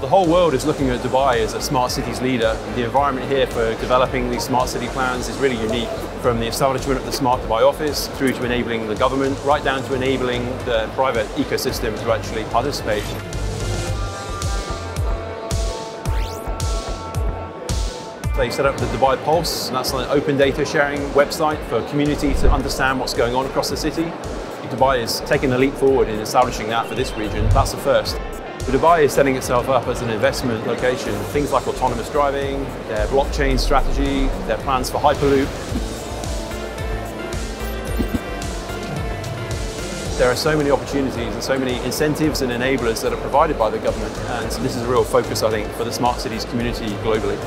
The whole world is looking at Dubai as a smart cities leader. The environment here for developing these smart city plans is really unique. From the establishment of the Smart Dubai office through to enabling the government, right down to enabling the private ecosystem to actually participate. They set up the Dubai Pulse, and that's an open data sharing website for community to understand what's going on across the city. Dubai is taking a leap forward in establishing that for this region. That's the first. Dubai is setting itself up as an investment location. Things like autonomous driving, their blockchain strategy, their plans for Hyperloop. There are so many opportunities and so many incentives and enablers that are provided by the government and this is a real focus I think for the smart cities community globally.